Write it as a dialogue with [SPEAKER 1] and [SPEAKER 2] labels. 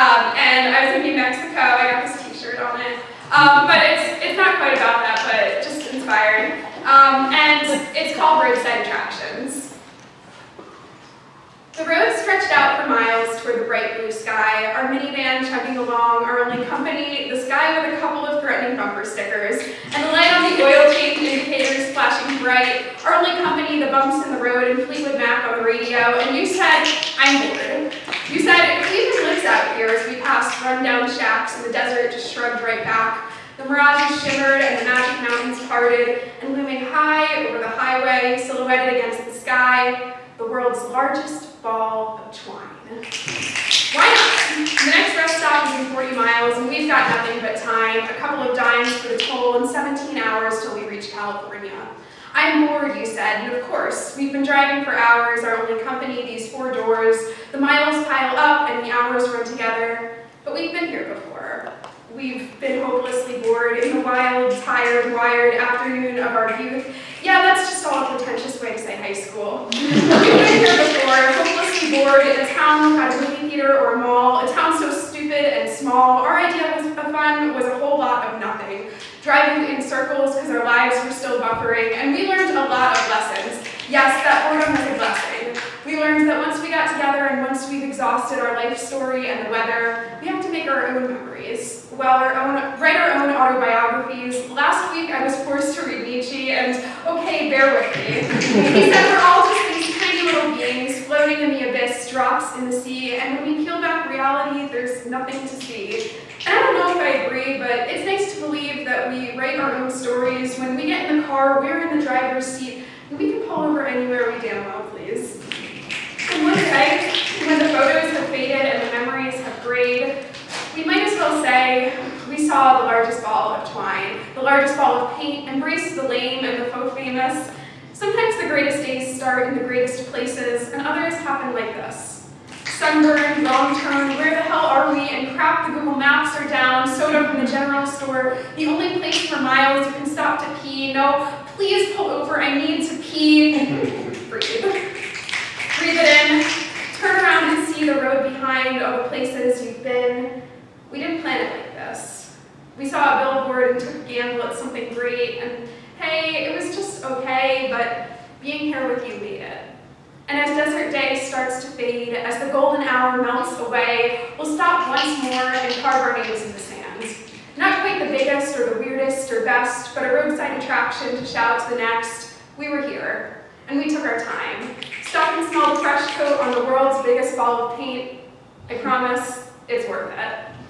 [SPEAKER 1] Um, and I was in New Mexico, I got this t-shirt on it. Um, but it's, it's not quite about that, but just inspired. Um, and it's called Roadside Attractions. The road stretched out for miles toward the bright blue sky, our minivan chugging along, our only company, the sky with a couple of threatening bumper stickers, and the light on the oil change indicators flashing bright, our only company, the bumps in the road, and Fleetwood Mac on the radio, and you said, I'm bored. You said, who even lives out here as we passed rundown shacks and the desert just shrugged right back. The mirages shimmered and the magic mountains parted, and looming high over the highway, silhouetted against the sky, the world's largest ball of twine. Why not? The next rest stop is in 40 miles, and we've got nothing but time, a couple of dimes for the toll, and 17 hours till we reach California. I'm bored, you said, and of course, we've been driving for hours, our only company, these four doors. The miles pile up and the hours run together, but we've been here before. We've been hopelessly bored in the wild, tired, wired afternoon of our youth. Yeah, that's just all a pretentious way to say high school. We've been here before, hopelessly bored in a town without a movie theater or a mall, a town so stupid and small. Our idea was, of fun was a whole lot of nothing. Driving in circles because our lives were still buffering, and we learned a lot of lessons. Yes, that boredom was a blessing. We learned that once we got together and once we've exhausted our life story and the weather, we have to make our own memories. Well, our own, write our own autobiographies. Last week I was forced to read Nietzsche, and okay, bear with me. He said we're all drops in the sea, and when we peel back reality, there's nothing to see. And I don't know if I agree, but it's nice to believe that we write our own stories. When we get in the car, we're in the driver's seat, and we can pull over anywhere we damn well please. And one day, when the photos have faded and the memories have grayed, we might as well say we saw the largest ball of twine, the largest ball of paint, embrace the lame and the faux famous. Sometimes the greatest days start in the greatest places, and others happen like this. Sunburned, wrong turn, where the hell are we? And crap, the Google Maps are down, soda from the general store, the only place for miles you can stop to pee. No, please pull over, I need to pee. Breathe. Breathe it in, turn around and see the road behind all the places you've been. We didn't plan it like this. We saw a billboard and took a gamble at something great, and hey, it was just okay, but being here with you it. And as desert day starts to fade, as the golden hour melts away, we'll stop once more and carve our names in the sand. Not quite the biggest or the weirdest or best, but a roadside attraction to shout to the next, we were here, and we took our time. Stop and smell the fresh coat on the world's biggest ball of paint. I promise, it's worth it.